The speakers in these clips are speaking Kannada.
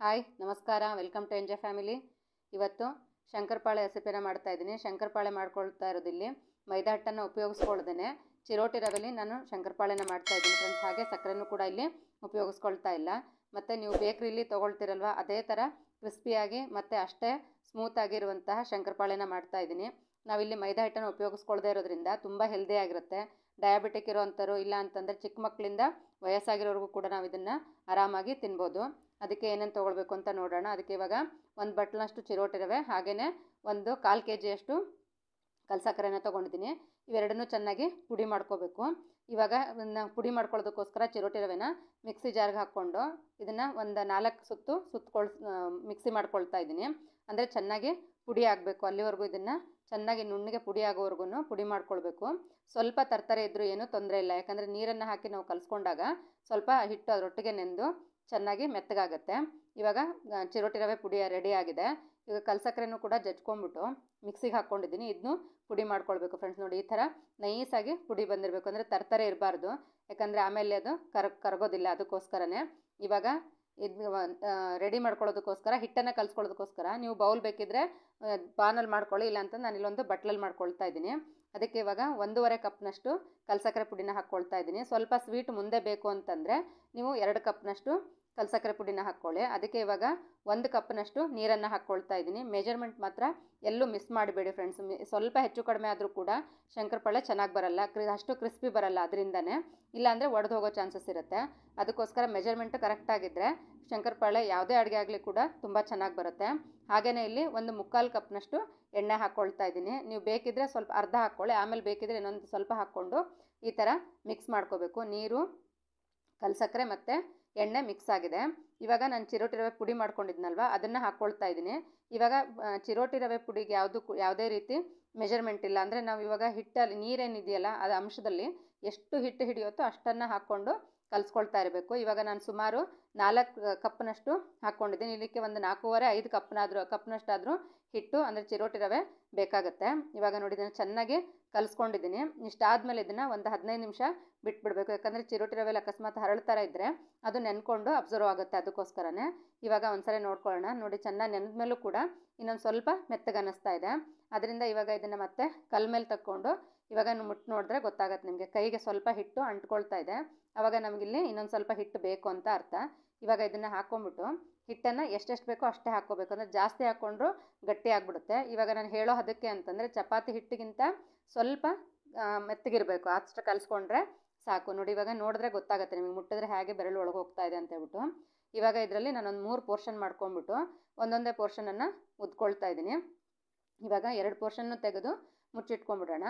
ಹಾಯ್, ನಮಸ್ಕಾರ. Welcome to MJ family. ಇವತ್ತು ಶಂಕರಪಾಳೆ ರೆಸಿಪಿನ ಮಾಡ್ತಾ ಇದ್ದೀನಿ. ಶಂಕರಪಾಳೆ ಮಾಡ್ಕೊಳ್ತಾ ಇರೋದಿಲ್ಲಿ ಮೈದಾ ಹಿಟ್ಟನ್ನು ಉಪಯೋಗಿಸ್ಕೊಳ್ದೇನೆ ಚಿರೋಟಿ ರವೆಲಿ ನಾನು ಶಂಕರಪಾಳೆನ ಮಾಡ್ತಾ ಇದ್ದೀನಿ ಫ್ರೆಂಡ್ಸ್ ಹಾಗೆ ಸಕ್ಕರೆನೂ ಕೂಡ ಇಲ್ಲಿ ಉಪಯೋಗಿಸ್ಕೊಳ್ತಾ ಇಲ್ಲ. ಮತ್ತು ನೀವು ಬೇಕ್ರಿಲಿ ತೊಗೊಳ್ತಿರಲ್ವ, ಅದೇ ಥರ ಕ್ರಿಸ್ಪಿಯಾಗಿ ಮತ್ತು ಅಷ್ಟೇ ಸ್ಮೂತ್ ಆಗಿರುವಂತಹ ಶಂಕರಪಾಳೆನ ಮಾಡ್ತಾ ಇದ್ದೀನಿ. ನಾವಿಲ್ಲಿ ಮೈದಾ ಹಿಟ್ಟನ್ನು ಉಪಯೋಗಿಸ್ಕೊಳ್ದೇ ಇರೋದ್ರಿಂದ ತುಂಬ ಹೆಲ್ದಿ ಆಗಿರುತ್ತೆ. ಡಯಾಬಿಟಿಕ್ ಇರೋವಂಥವ್ರು ಇಲ್ಲ ಅಂತಂದರೆ ಚಿಕ್ಕ ಮಕ್ಕಳಿಂದ ವಯಸ್ಸಾಗಿರೋರಿಗೂ ಕೂಡ ನಾವು ಇದನ್ನು ಆರಾಮಾಗಿ ತಿನ್ಬೋದು. ಅದಕ್ಕೆ ಏನೇನು ತೊಗೊಳ್ಬೇಕು ಅಂತ ನೋಡೋಣ. ಅದಕ್ಕೆ ಇವಾಗ ಒಂದು ಬಟ್ಲನಷ್ಟು ಚಿರೋಟಿ ರವೆ ಹಾಗೆಯೇ ಒಂದು ಕಾಲು ಕೆ ಜಿಯಷ್ಟು ಕಲ್ಸಕ್ಕರೆನ ತೊಗೊಂಡಿದ್ದೀನಿ. ಇವೆರಡನ್ನೂ ಚೆನ್ನಾಗಿ ಪುಡಿ ಮಾಡ್ಕೋಬೇಕು. ಇವಾಗ ಪುಡಿ ಮಾಡ್ಕೊಳ್ಳೋದಕ್ಕೋಸ್ಕರ ಚಿರೋಟಿ ರವೆನ ಮಿಕ್ಸಿ ಜಾರ್ಗೆ ಹಾಕ್ಕೊಂಡು ಇದನ್ನು ಒಂದು ನಾಲ್ಕು ಸುತ್ತು ಸುತ್ತಕೊಳ್ ಮಿಕ್ಸಿ ಮಾಡ್ಕೊಳ್ತಾ ಇದ್ದೀನಿ. ಅಂದರೆ ಚೆನ್ನಾಗಿ ಪುಡಿ ಆಗಬೇಕು ಅಲ್ಲಿವರೆಗೂ ಇದನ್ನು ಚೆನ್ನಾಗಿ ನುಣ್ಣಗೆ ಪುಡಿ ಆಗೋವರೆಗೂ ಪುಡಿ ಮಾಡ್ಕೊಳ್ಬೇಕು. ಸ್ವಲ್ಪ ತರ್ತರೆ ಇದ್ದರೂ ಏನೂ ತೊಂದರೆ ಇಲ್ಲ. ಯಾಕಂದರೆ ನೀರನ್ನು ಹಾಕಿ ನಾವು ಕಲಿಸ್ಕೊಂಡಾಗ ಸ್ವಲ್ಪ ಹಿಟ್ಟು ಅದರೊಟ್ಟಿಗೆ ನೆಂದು ಚೆನ್ನಾಗಿ ಮೆತ್ತಗಾಗುತ್ತೆ. ಇವಾಗ ಚಿರೋಟಿ ರವೆ ಪುಡಿ ರೆಡಿ ಆಗಿದೆ. ಈಗ ಕಲ್ಸಕ್ಕರೆನೂ ಕೂಡ ಜಜ್ಕೊಂಡ್ಬಿಟ್ಟು ಮಿಕ್ಸಿಗೆ ಹಾಕ್ಕೊಂಡಿದ್ದೀನಿ. ಇದನ್ನು ಪುಡಿ ಮಾಡ್ಕೊಳ್ಬೇಕು ಫ್ರೆಂಡ್ಸ್ ನೋಡಿ. ಈ ಥರ ನೈಸಾಗಿ ಪುಡಿ ಬಂದಿರಬೇಕು. ಅಂದರೆ ತರ್ತಾರೆ ಇರಬಾರ್ದು. ಯಾಕಂದರೆ ಆಮೇಲೆ ಅದು ಕರ್, ಕರಗೋದಿಲ್ಲ. ಅದಕ್ಕೋಸ್ಕರನೇ ಇವಾಗ ಇದು ರೆಡಿ ಮಾಡ್ಕೊಳ್ಳೋದಕ್ಕೋಸ್ಕರ, ಹಿಟ್ಟನ್ನು ಕಲಿಸ್ಕೊಳ್ಳೋದಕ್ಕೋಸ್ಕರ ನೀವು ಬೌಲ್ ಬೇಕಿದ್ದರೆ ಬಾನಲ್ಲಿ ಮಾಡ್ಕೊಳ್ಳಿ ಇಲ್ಲ ಅಂತ ನಾನು ಇಲ್ಲೊಂದು ಬಟ್ಲಲ್ಲಿ ಮಾಡ್ಕೊಳ್ತಾ ಇದ್ದೀನಿ. ಅದಕ್ಕೆ ಇವಾಗ ಒಂದೂವರೆ ಕಪ್ನಷ್ಟು ಕಲ್ಸಕ್ಕರೆ ಪುಡಿನ ಹಾಕ್ಕೊಳ್ತಾ ಇದ್ದೀನಿ. ಸ್ವಲ್ಪ ಸ್ವೀಟ್ ಮುಂದೆ ಬೇಕು ಅಂತಂದರೆ, ನೀವು ಎರಡು ಕಪ್ನಷ್ಟು ಕಲ್ಸಕ್ಕರೆ ಪುಡಿನ ಹಾಕ್ಕೊಳ್ಳಿ. ಅದಕ್ಕೆ ಇವಾಗ ಒಂದು ಕಪ್ನಷ್ಟು ನೀರನ್ನು ಹಾಕ್ಕೊಳ್ತಾ ಇದ್ದೀನಿ. ಮೆಜರ್ಮೆಂಟ್ ಮಾತ್ರ ಎಲ್ಲೂ ಮಿಸ್ ಮಾಡಬೇಡಿ ಫ್ರೆಂಡ್ಸ್ ಸ್ವಲ್ಪ ಹೆಚ್ಚು ಕಡಿಮೆ ಆದರೂ ಕೂಡ ಶಂಕರಪಾಳೆ ಚೆನ್ನಾಗಿ ಬರಲ್ಲ. ಕ್ರಿ ಅಷ್ಟು ಕ್ರಿಸ್ಪಿ ಬರಲ್ಲ ಅದರಿಂದನೇ. ಇಲ್ಲಾಂದರೆ ಒಡೆದು ಹೋಗೋ ಚಾನ್ಸಸ್ ಇರುತ್ತೆ. ಅದಕ್ಕೋಸ್ಕರ ಮೆಜರ್ಮೆಂಟ್ ಕರೆಕ್ಟಾಗಿದ್ದರೆ ಶಂಕರಪಾಳೆ ಯಾವುದೇ ಅಡುಗೆ ಆಗಲಿ ಕೂಡ ತುಂಬ ಚೆನ್ನಾಗಿ ಬರುತ್ತೆ. ಹಾಗೆಯೇ ಇಲ್ಲಿ ಒಂದು ಮುಕ್ಕಾಲು ಕಪ್ನಷ್ಟು ಎಣ್ಣೆ ಹಾಕ್ಕೊಳ್ತಾ ಇದ್ದೀನಿ. ನೀವು ಬೇಕಿದ್ದರೆ ಸ್ವಲ್ಪ ಅರ್ಧ ಹಾಕ್ಕೊಳ್ಳಿ. ಆಮೇಲೆ ಬೇಕಿದ್ರೆ ಇನ್ನೊಂದು ಸ್ವಲ್ಪ ಹಾಕ್ಕೊಂಡು ಈ ಥರ ಮಿಕ್ಸ್ ಮಾಡ್ಕೋಬೇಕು. ನೀರು ಕಲ್ಸಕ್ಕರೆ ಮತ್ತು ಎಣ್ಣೆ ಮಿಕ್ಸ್ ಆಗಿದೆ. ಇವಾಗ ನಾನು ಚಿರೋಟಿ ರವೆ ಪುಡಿ ಮಾಡ್ಕೊಂಡಿದ್ನಲ್ವ, ಅದನ್ನು ಹಾಕ್ಕೊಳ್ತಾ ಇದ್ದೀನಿ. ಇವಾಗ ಚಿರೋಟಿ ರವೆ ಪುಡಿಗೆ ಯಾವುದು ಯಾವುದೇ ರೀತಿ ಮೆಜರ್ಮೆಂಟ್ ಇಲ್ಲ. ಅಂದರೆ ನಾವು ಇವಾಗ ಹಿಟ್ಟಲ್ಲಿ, ನೀರೇನಿದೆಯಲ್ಲ, ಅದು ಅಂಶದಲ್ಲಿ ಎಷ್ಟು ಹಿಟ್ಟು ಹಿಡಿಯುತ್ತೋ ಅಷ್ಟನ್ನು ಹಾಕ್ಕೊಂಡು ಕಲಿಸ್ಕೊಳ್ತಾ ಇರಬೇಕು. ಇವಾಗ ನಾನು ಸುಮಾರು ನಾಲ್ಕು ಕಪ್ನಷ್ಟು ಹಾಕ್ಕೊಂಡಿದ್ದೀನಿ. ಇದಕ್ಕೆ ಒಂದು ನಾಲ್ಕೂವರೆ, ಐದು ಕಪ್ನಾದರೂ, ಕಪ್ನಷ್ಟಾದರೂ ಹಿಟ್ಟು ಅಂದರೆ ಚಿರೋಟಿ ರವೆ ಬೇಕಾಗುತ್ತೆ. ಇವಾಗ ನೋಡಿ ಇದನ್ನು ಚೆನ್ನಾಗಿ ಕಲಿಸ್ಕೊಂಡಿದ್ದೀನಿ. ಇಷ್ಟಾದಮೇಲೆ ಇದನ್ನು ಒಂದು ಹದಿನೈದು ನಿಮಿಷ ಬಿಟ್ಬಿಡ್ಬೇಕು. ಯಾಕಂದರೆ ಚಿರೋಟಿ ರವೆಲಿ ಅಕಸ್ಮಾತ್ ಹರಳ್ತಾರ ಇದ್ದರೆ ಅದು ನೆನ್ಕೊಂಡು ಅಬ್ಸರ್ವ್ ಆಗುತ್ತೆ ಅದಕ್ಕೋಸ್ಕರನೇ. ಇವಾಗ ಒಂದ್ಸರಿ ನೋಡ್ಕೊಳ್ಳೋಣ. ನೋಡಿ ಚೆನ್ನಾಗಿ ನೆನೆದ ಮೇಲೂ ಕೂಡ ಇನ್ನೊಂದು ಸ್ವಲ್ಪ ಮೆತ್ತಗೆ ಅನ್ನಿಸ್ತಾ ಇದೆ. ಅದರಿಂದ ಇವಾಗ ಇದನ್ನು ಮತ್ತೆ ಕಲ್ಮೇಲೆ ತಕ್ಕೊಂಡು ಇವಾಗ ಮುಟ್ಟು ನೋಡಿದ್ರೆ ಗೊತ್ತಾಗತ್ತೆ ನಿಮಗೆ. ಕೈಗೆ ಸ್ವಲ್ಪ ಹಿಟ್ಟು ಅಂಟ್ಕೊಳ್ತಾ ಇದೆ. ಆವಾಗ ನಮಗಿಲ್ಲಿ ಇನ್ನೊಂದು ಸ್ವಲ್ಪ ಹಿಟ್ಟು ಬೇಕು ಅಂತ ಅರ್ಥ. ಇವಾಗ ಇದನ್ನು ಹಾಕ್ಕೊಂಬಿಟ್ಟು ಹಿಟ್ಟನ್ನು ಎಷ್ಟೆಷ್ಟು ಬೇಕೋ ಅಷ್ಟೇ ಹಾಕ್ಕೋಬೇಕು. ಅಂದರೆ ಜಾಸ್ತಿ ಹಾಕ್ಕೊಂಡ್ರು ಗಟ್ಟಿ ಆಗಿಬಿಡುತ್ತೆ. ಇವಾಗ ನಾನು ಹೇಳೋ ಅದಕ್ಕೆ ಅಂತಂದರೆ ಚಪಾತಿ ಹಿಟ್ಟಿಗಿಂತ ಸ್ವಲ್ಪ ಮೆತ್ತಗಿರಬೇಕು. ಅಷ್ಟು ಕಲಿಸ್ಕೊಂಡ್ರೆ ಸಾಕು. ನೋಡಿ ಇವಾಗ ನೋಡಿದ್ರೆ ಗೊತ್ತಾಗುತ್ತೆ ನಿಮಗೆ ಮುಟ್ಟಿದ್ರೆ ಹೇಗೆ ಬೆರಳು ಒಳಗೆ ಹೋಗ್ತಾ ಇದೆ ಅಂತ ಹೇಳ್ಬಿಟ್ಟು. ಇವಾಗ ಇದರಲ್ಲಿ ನಾನೊಂದು ಮೂರು ಪೋರ್ಷನ್ ಮಾಡ್ಕೊಂಬಿಟ್ಟು ಒಂದೊಂದೇ ಪೋರ್ಷನನ್ನು ಉದ್ಕೊಳ್ತಾ ಇದ್ದೀನಿ. ಇವಾಗ ಎರಡು ಪೋರ್ಷನ್ನು ತೆಗೆದು ಮುಚ್ಚಿಟ್ಕೊಂಡ್ಬಿಡೋಣ.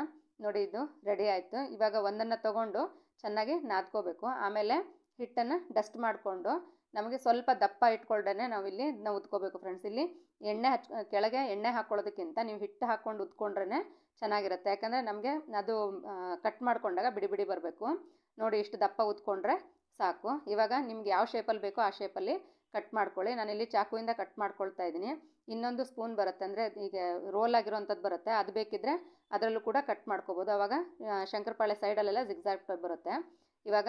ನೋಡಿ ಇದು ರೆಡಿ ಆಯಿತು. ಇವಾಗ ಒಂದನ್ನು ತಗೊಂಡು ಚೆನ್ನಾಗಿ ನಾದ್ಕೋಬೇಕು. ಆಮೇಲೆ ಹಿಟ್ಟನ್ನು ಡಸ್ಟ್ ಮಾಡಿಕೊಂಡು ನಮಗೆ ಸ್ವಲ್ಪ ದಪ್ಪ ಇಟ್ಕೊಳ್ದೇ ನಾವಿಲ್ಲಿ ಇದನ್ನ ಉದ್ಕೋಬೇಕು ಫ್ರೆಂಡ್ಸ್ ಇಲ್ಲಿ ಎಣ್ಣೆ ಹಚ್, ಕೆಳಗೆ ಎಣ್ಣೆ ಹಾಕ್ಕೊಳ್ಳೋದಕ್ಕಿಂತ ನೀವು ಹಿಟ್ಟು ಹಾಕ್ಕೊಂಡು ಉದ್ಕೊಂಡ್ರೆ ಚೆನ್ನಾಗಿರುತ್ತೆ. ಯಾಕಂದರೆ ನಮಗೆ ಅದು ಕಟ್ ಮಾಡ್ಕೊಂಡಾಗ ಬಿಡಿ ಬಿಡಿ ಬರಬೇಕು. ನೋಡಿ ಇಷ್ಟು ದಪ್ಪ ಉದ್ಕೊಂಡ್ರೆ ಸಾಕು. ಇವಾಗ ನಿಮ್ಗೆ ಯಾವ ಶೇಪಲ್ಲಿ ಬೇಕೋ ಆ ಶೇಪಲ್ಲಿ ಕಟ್ ಮಾಡ್ಕೊಳ್ಳಿ. ನಾನಿಲ್ಲಿ ಚಾಕುವಿಂದ ಕಟ್ ಮಾಡ್ಕೊಳ್ತಾ ಇದ್ದೀನಿ. ಇನ್ನೊಂದು ಸ್ಪೂನ್ ಬರುತ್ತೆ ಅಂದರೆ ಈಗ ರೋಲ್ ಆಗಿರೋವಂಥದ್ದು ಬರುತ್ತೆ. ಅದು ಬೇಕಿದ್ದರೆ ಅದರಲ್ಲೂ ಕೂಡ ಕಟ್ ಮಾಡ್ಕೋಬೋದು. ಆವಾಗ ಶಂಕರಪಾಳೆ ಸೈಡಲ್ಲೆಲ್ಲ ಜಿಗ್ಜಾಗ್ ಬರುತ್ತೆ. ಇವಾಗ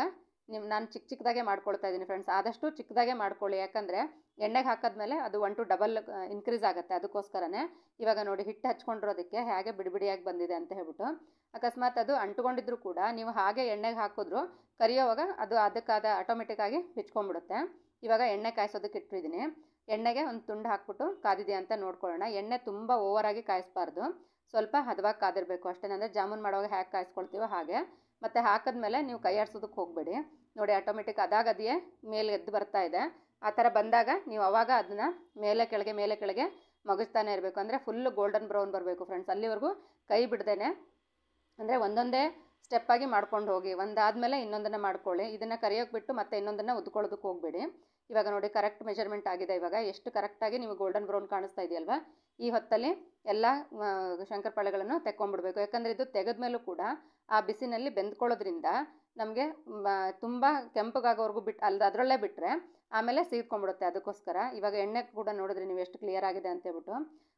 ನಿಮ್ಮ ನಾನು ಚಿಕ್ಕ ಚಿಕ್ಕದಾಗೆ ಮಾಡ್ಕೊಳ್ತಾ ಇದ್ದೀನಿ ಫ್ರೆಂಡ್ಸ್ ಆದಷ್ಟು ಚಿಕ್ಕದಾಗೆ ಮಾಡ್ಕೊಳ್ಳಿ. ಯಾಕಂದರೆ ಎಣ್ಣೆಗೆ ಹಾಕಿದ್ಮೇಲೆ ಅದು ಒನ್ ಟು ಡಬಲ್ ಇನ್ಕ್ರೀಸ್ ಆಗುತ್ತೆ ಅದಕ್ಕೋಸ್ಕರನೇ. ಇವಾಗ ನೋಡಿ ಹಿಟ್ಟು ಹಚ್ಕೊಂಡಿರೋದಕ್ಕೆ ಹೇಗೆ ಬಿಡಿಬಿಡಿಯಾಗಿ ಬಂದಿದೆ ಅಂತ ಹೇಳ್ಬಿಟ್ಟು. ಅಕಸ್ಮಾತ್ ಅದು ಅಂಟುಕೊಂಡಿದ್ರು ಕೂಡ ನೀವು ಹಾಗೆ ಎಣ್ಣೆಗೆ ಹಾಕಿದ್ರು ಕರಿಯೋವಾಗ ಅದು ಅದಕ್ಕಾದ ಆಟೋಮೆಟಿಕ್ಕಾಗಿ ಬಿಚ್ಕೊಂಡ್ಬಿಡುತ್ತೆ ಇವಾಗ ಎಣ್ಣೆ ಕಾಯಿಸೋದಕ್ಕೆ ಇಟ್ಟಿದ್ದೀನಿ. ಎಣ್ಣೆಗೆ ಒಂದು ತುಂಡು ಹಾಕ್ಬಿಟ್ಟು ಕಾದಿದೆ ಅಂತ ನೋಡ್ಕೊಳ್ಳೋಣ. ಎಣ್ಣೆ ತುಂಬ ಓವರಾಗಿ ಕಾಯಿಸ್ಬಾರ್ದು. ಸ್ವಲ್ಪ ಹದವಾಗಿ ಕಾದಿರಬೇಕು. ಅಷ್ಟೇ ಅಂದರೆ ಜಾಮೂನ್ ಮಾಡುವಾಗ ಹೇಗೆ ಕಾಯಿಸ್ಕೊಳ್ತೀವೋ ಹಾಗೆ. ಮತ್ತು ಹಾಕಿದ್ಮೇಲೆ ನೀವು ಕೈ ಆಡ್ಸೋದಕ್ಕೆ ಹೋಗಬೇಡಿ. ನೋಡಿ ಆಟೋಮೆಟಿಕ್ ಅದಾಗದೆಯೇ ಮೇಲೆ ಎದ್ದು ಬರ್ತಾ ಇದೆ. ಆ ಥರ ಬಂದಾಗ ನೀವು ಅವಾಗ ಅದನ್ನು ಮೇಲೆ ಕೆಳಗೆ ಮೇಲೆ ಕೆಳಗೆ ಮಗಿಸ್ತಾನೆ ಇರಬೇಕು. ಅಂದರೆ ಫುಲ್ಲು ಗೋಲ್ಡನ್ ಬ್ರೌನ್ ಬರಬೇಕು ಫ್ರೆಂಡ್ಸ್ ಅಲ್ಲಿವರೆಗೂ ಕೈ ಬಿಡ್ದೇನೆ ಅಂದರೆ ಒಂದೊಂದೇ ಸ್ಟೆಪ್ಪಾಗಿ ಮಾಡ್ಕೊಂಡು ಹೋಗಿ. ಒಂದಾದಮೇಲೆ ಇನ್ನೊಂದನ್ನು ಮಾಡ್ಕೊಳ್ಳಿ. ಇದನ್ನು ಕರಿಯೋಕೆ ಬಿಟ್ಟು ಮತ್ತೆ ಇನ್ನೊಂದನ್ನು ಉದ್ಕೊಳ್ಳೋದಕ್ಕೆ ಹೋಗಬೇಡಿ. ಇವಾಗ ನೋಡಿ ಕರೆಕ್ಟ್ ಮೆಜರ್ಮೆಂಟ್ ಆಗಿದೆ ಇವಾಗ. ಎಷ್ಟು ಕರೆಕ್ಟಾಗಿ ನೀವು ಗೋಲ್ಡನ್ ಬ್ರೌನ್ ಕಾಣಿಸ್ತಾ ಇದೆಯಲ್ವಾ? ಈ ಹೊತ್ತಲ್ಲಿ ಎಲ್ಲ ಶಂಕರ್ಪಾಳೆಗಳನ್ನು ತೆಕ್ಕೊಂಡ್ಬಿಡ್ಬೇಕು. ಯಾಕಂದರೆ ಇದು ತೆಗೆದ ಮೇಲೂ ಕೂಡ ಆ ಬಿಸಿನಲ್ಲಿ ಬೆಂದ್ಕೊಳ್ಳೋದ್ರಿಂದ ನಮಗೆ ತುಂಬ ಕೆಂಪಗಾಗೋವರೆಗೂ ಬಿಟ್ಟು ಅಲ್ದ, ಅದರಲ್ಲೇ ಬಿಟ್ಟರೆ ಆಮೇಲೆ ಸೀದ್ಕೊಂಡ್ಬಿಡುತ್ತೆ ಅದಕ್ಕೋಸ್ಕರ. ಇವಾಗ ಎಣ್ಣೆ ಕೂಡ ನೋಡಿದ್ರೆ ನೀವು ಎಷ್ಟು ಕ್ಲಿಯರ್ ಆಗಿದೆ ಅಂತ ಹೇಳ್ಬಿಟ್ಟು.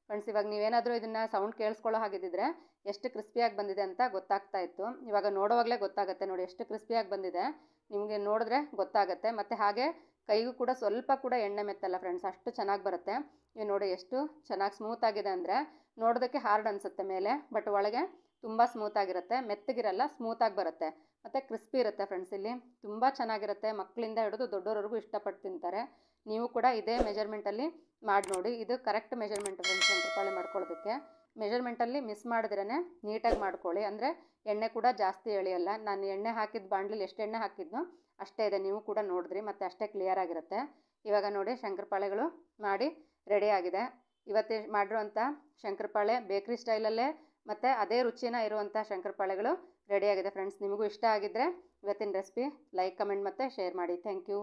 ಫ್ರೆಂಡ್ಸ್ ಇವಾಗ ನೀವೇನಾದರೂ ಇದನ್ನು ಸೌಂಡ್ ಕೇಳಿಸ್ಕೊಳ್ಳೋ ಹಾಗಿದ್ದಿದ್ರೆ ಎಷ್ಟು ಕ್ರಿಸ್ಪಿಯಾಗಿ ಬಂದಿದೆ ಅಂತ ಗೊತ್ತಾಗ್ತಾ ಇತ್ತು. ಇವಾಗ ನೋಡುವಾಗಲೇ ಗೊತ್ತಾಗುತ್ತೆ ನೋಡಿ ಎಷ್ಟು ಕ್ರಿಸ್ಪಿಯಾಗಿ ಬಂದಿದೆ. ನಿಮಗೆ ನೋಡಿದ್ರೆ ಗೊತ್ತಾಗುತ್ತೆ. ಮತ್ತು ಹಾಗೆ ಕೈಗೂ ಕೂಡ ಸ್ವಲ್ಪ ಕೂಡ ಎಣ್ಣೆ ಮೆತ್ತಲ್ಲ ಫ್ರೆಂಡ್ಸ್ ಅಷ್ಟು ಚೆನ್ನಾಗಿ ಬರುತ್ತೆ. ನೀವು ನೋಡಿ ಎಷ್ಟು ಚೆನ್ನಾಗಿ ಸ್ಮೂತ್ ಆಗಿದೆ ಅಂದರೆ ನೋಡೋದಕ್ಕೆ ಹಾರ್ಡ್ ಅನಿಸುತ್ತೆ ಮೇಲೆ ಬಟ್ ಒಳಗೆ ತುಂಬ ಸ್ಮೂತ್ ಆಗಿರುತ್ತೆ. ಮೆತ್ತಗಿರಲ್ಲ ಸ್ಮೂತಾಗಿ ಬರುತ್ತೆ. ಮತ್ತು ಕ್ರಿಸ್ಪಿ ಇರುತ್ತೆ ಫ್ರೆಂಡ್ಸ್ ಇಲ್ಲಿ ತುಂಬ ಚೆನ್ನಾಗಿರುತ್ತೆ. ಮಕ್ಕಳಿಂದ ಹಿಡಿದು ದೊಡ್ಡೋರವರೆಗೂ ಇಷ್ಟಪಟ್ಟು ತಿಂತಾರೆ. ನೀವು ಕೂಡ ಇದೇ ಮೆಜರ್ಮೆಂಟಲ್ಲಿ ಮಾಡಿ ನೋಡಿ ಇದು ಕರೆಕ್ಟ್ ಮೆಜರ್ಮೆಂಟ್ ಫ್ರೆಂಡ್ಸ್ ರೂಪಾಯಿ ಮಾಡ್ಕೊಳ್ಳೋದಕ್ಕೆ. ಮೆಜರ್ಮೆಂಟಲ್ಲಿ ಮಿಸ್ ಮಾಡಿದ್ರೇ ನೀಟಾಗಿ ಮಾಡ್ಕೊಳ್ಳಿ. ಅಂದರೆ ಎಣ್ಣೆ ಕೂಡ ಜಾಸ್ತಿ ಎಳೆಯಲ್ಲ. ನಾನು ಎಣ್ಣೆ ಹಾಕಿದ ಬಾಂಡ್ಲಿಲಿ ಎಷ್ಟು ಎಣ್ಣೆ ಹಾಕಿದ್ನೋ ಅಷ್ಟೇ ಇದೆ. ನೀವು ಕೂಡ ನೋಡಿದ್ರಿ, ಮತ್ತು ಅಷ್ಟೇ ಕ್ಲಿಯರ್ ಆಗಿರುತ್ತೆ. ಇವಾಗ ನೋಡಿ, ಶಂಕರಪಾಳೆಗಳು ಮಾಡಿ ರೆಡಿ ಆಗಿದೆ. ಇವತ್ತೇ ಮಾಡಿರುವಂಥ ಶಂಕರಪಾಳೆ ಬೇಕ್ರಿ ಸ್ಟೈಲಲ್ಲೇ ಮತ್ತು ಅದೇ ರುಚಿನ ಇರುವಂಥ ಶಂಕರಪಾಳೆಗಳು ರೆಡಿಯಾಗಿದೆ ಫ್ರೆಂಡ್ಸ್ ನಿಮಗೂ ಇಷ್ಟ ಆಗಿದ್ದರೆ ಇವತ್ತಿನ ರೆಸಿಪಿ ಲೈಕ್ ಕಮೆಂಟ್ ಮತ್ತು ಶೇರ್ ಮಾಡಿ. Thank you